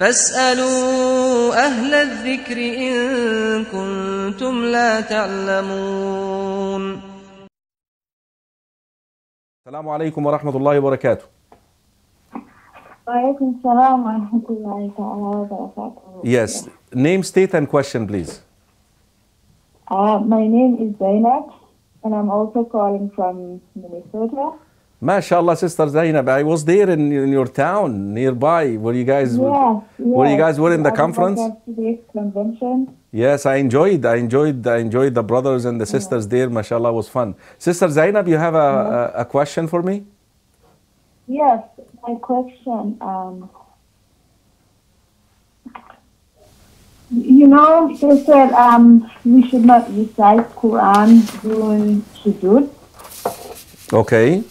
فاسألوا أهل الذكر إن كنتم لا تعلمون السلام عليكم ورحمة الله وبركاته وعليكم السلام ورحمة الله وبركاته. Yes, name, state and question please. Uh, my name is Zainab, and I'm also calling from Minnesota. MashaAllah, Sister Zainab, I was there in, in your town nearby where you guys Yeah, were. Where you guys were in the I conference? convention. Yes, I enjoyed. I enjoyed. I enjoyed the brothers and the sisters there. MashaAllah, was fun. Sister Zainab, you have a, a, a question for me? Yes, my question. Um, you know, they said um, we should not recite Quran during sujood. Okay.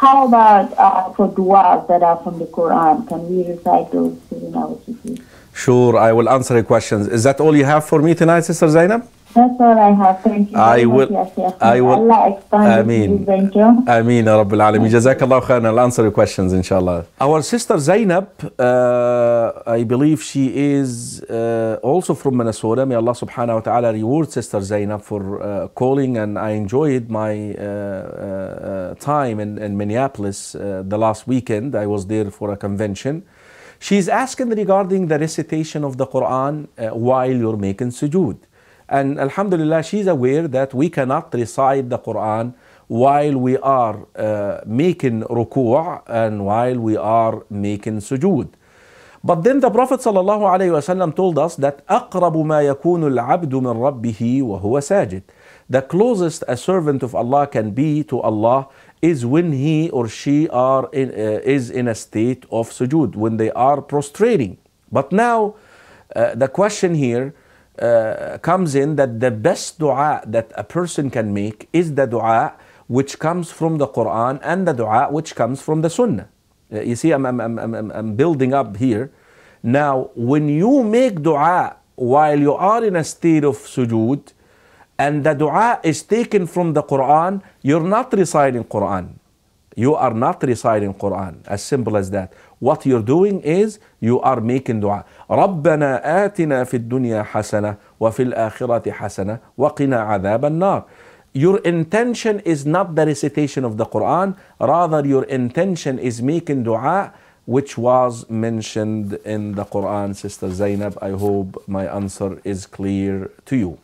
How about uh, for du'as that are from the Quran? Can we recite those during our sujood? Sure, I will answer your questions. Is that all you have for me tonight, Sister Zainab? That's all I have. Thank you. I will-. Yes, yes. I will- Allah expand Ameen. Ameen, Rabbil Alameen. Jazakallah khairan. I'll answer your questions, inshallah. Our sister Zainab, uh, I believe she is uh, also from Minnesota. May Allah subhanahu wa ta'ala reward Sister Zainab for uh, calling, and I enjoyed my uh, uh, time in, in Minneapolis uh, the last weekend. I was there for a convention. She's asking regarding the recitation of the Quran uh, while you're making sujood. And Alhamdulillah, she's aware that we cannot recite the Quran while we are uh, making ruku' and while we are making sujood. But then the Prophet ﷺ told us that أقرب ما يكون العبد من ربه وهو ساجد. The closest a servant of Allah can be to Allah is when he or she are in, uh, is in a state of sujood, when they are prostrating. But now uh, the question here uh, comes in that the best dua that a person can make is the dua which comes from the Quran and the dua which comes from the Sunnah. Uh, you see, I'm, I'm, I'm, I'm, I'm building up here. Now, when you make dua while you are in a state of sujood, and the dua is taken from the Quran, you're not reciting Quran. You are not reciting Quran. As simple as that. What you're doing is you are making dua. ربنا آتنا في الدنيا حسنة وفي الآخرة حسنة وقنا عذاب النار. Your intention is not the recitation of the Quran, rather your intention is making dua which was mentioned in the Quran, Sister Zainab. I hope my answer is clear to you.